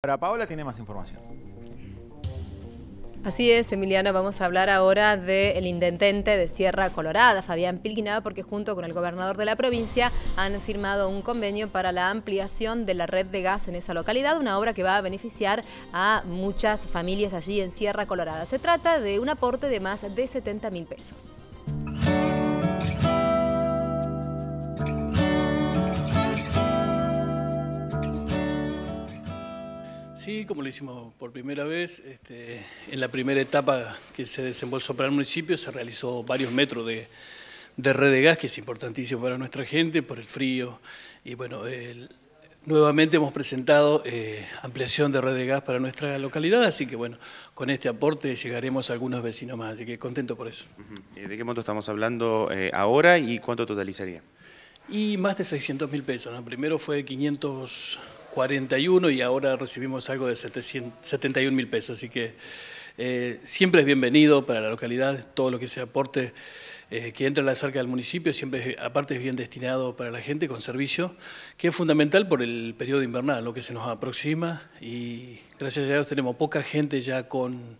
Para Paola tiene más información. Así es, Emiliano, vamos a hablar ahora del intendente de Sierra Colorada, Fabián Pilquinada, porque junto con el gobernador de la provincia han firmado un convenio para la ampliación de la red de gas en esa localidad, una obra que va a beneficiar a muchas familias allí en Sierra Colorada. Se trata de un aporte de más de 70 mil pesos. Sí, como lo hicimos por primera vez, este, en la primera etapa que se desembolsó para el municipio se realizó varios metros de, red de gas, que es importantísimo para nuestra gente por el frío. Y bueno, nuevamente hemos presentado eh, ampliación de red de gas para nuestra localidad, así que bueno, con este aporte llegaremos a algunos vecinos más, así que contento por eso. ¿De qué monto estamos hablando eh, ahora y cuánto totalizaría? Y más de 600 mil pesos, ¿no? primero fue 500 41 y ahora recibimos algo de 71 mil pesos. Así que eh, siempre es bienvenido para la localidad, todo lo que se aporte eh, que entra a la cerca del municipio, siempre aparte es bien destinado para la gente con servicio, que es fundamental por el periodo invernal, lo que se nos aproxima y gracias a Dios tenemos poca gente ya con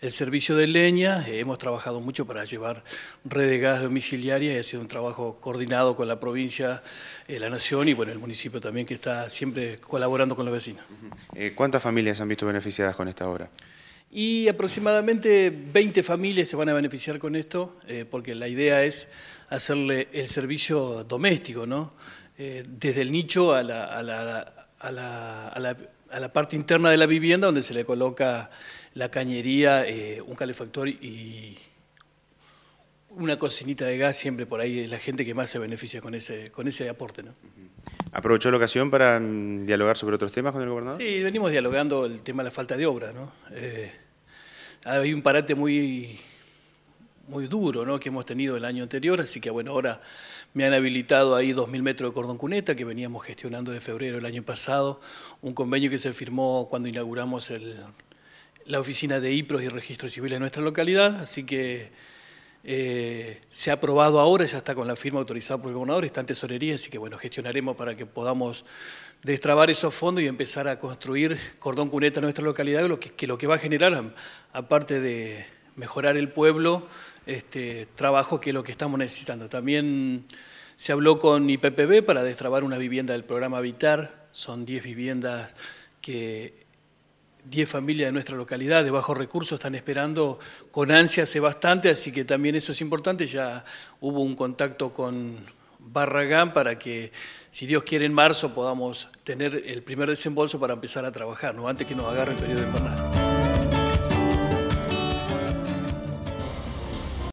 el servicio de leña. Eh, hemos trabajado mucho para llevar red de gas domiciliaria y ha sido un trabajo coordinado con la provincia, eh, la nación y bueno, el municipio también que está siempre colaborando con los vecinos. Eh, ¿Cuántas familias han visto beneficiadas con esta obra? Y aproximadamente 20 familias se van a beneficiar con esto, porque la idea es hacerle el servicio doméstico, ¿no? desde el nicho a la, a la, a la a la parte interna de la vivienda donde se le coloca la cañería, eh, un calefactor y una cocinita de gas, siempre por ahí la gente que más se beneficia con ese, con ese aporte. ¿no? ¿Aprovechó la ocasión para mm, dialogar sobre otros temas con el gobernador? Sí, venimos dialogando el tema de la falta de obra. ¿no? Eh, hay un parate muy muy duro ¿no? que hemos tenido el año anterior, así que bueno, ahora me han habilitado ahí 2.000 metros de cordón cuneta que veníamos gestionando de febrero del año pasado, un convenio que se firmó cuando inauguramos el, la oficina de IPROS y Registro Civil en nuestra localidad, así que eh, se ha aprobado ahora, ya está con la firma autorizada por el gobernador, está en tesorería, así que bueno, gestionaremos para que podamos destrabar esos fondos y empezar a construir cordón cuneta en nuestra localidad, lo que, que lo que va a generar, aparte de mejorar el pueblo, este, trabajo que es lo que estamos necesitando. También se habló con IPPB para destrabar una vivienda del programa Habitar, son 10 viviendas que 10 familias de nuestra localidad de bajos recursos están esperando con ansia hace bastante, así que también eso es importante, ya hubo un contacto con Barragán para que, si Dios quiere, en marzo podamos tener el primer desembolso para empezar a trabajar, ¿no? antes que nos agarre el periodo de invernal.